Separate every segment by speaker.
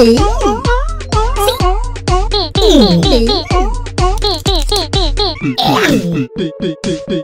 Speaker 1: Bing. Hey.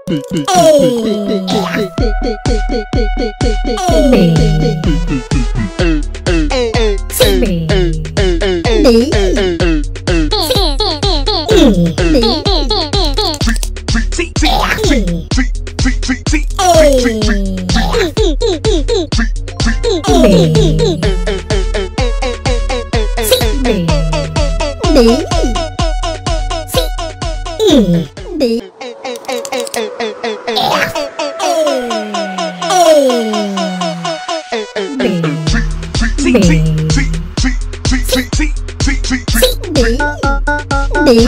Speaker 1: đến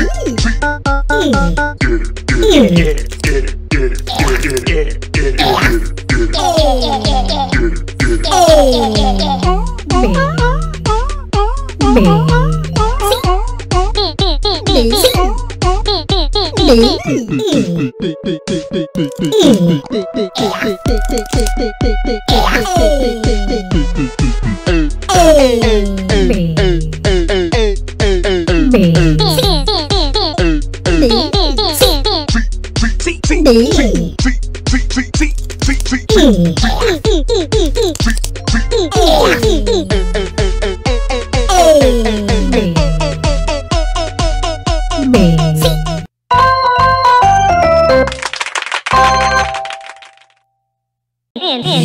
Speaker 1: Bing.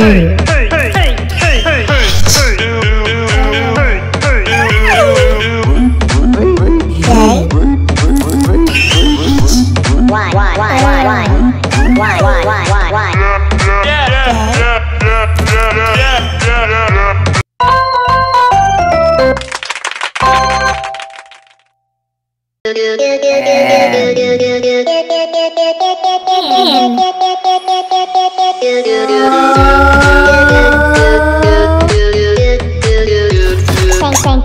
Speaker 1: hey, hey, hey, hey, hey, hey, hey, hey. do do do do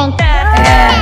Speaker 1: contar.
Speaker 2: É.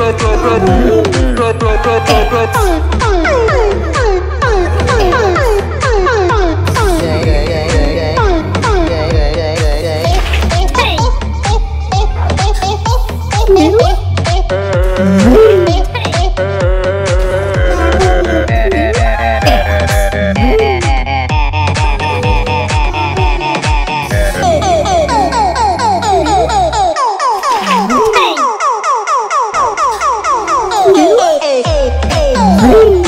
Speaker 1: 哒哒哒嘟哒哒哒哒哒 Oh.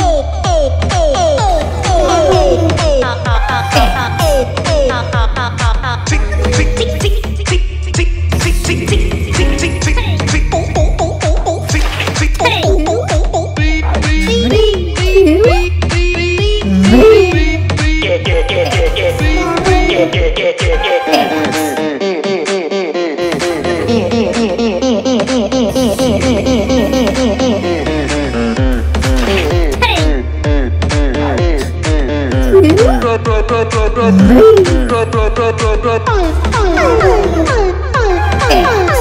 Speaker 1: Hey!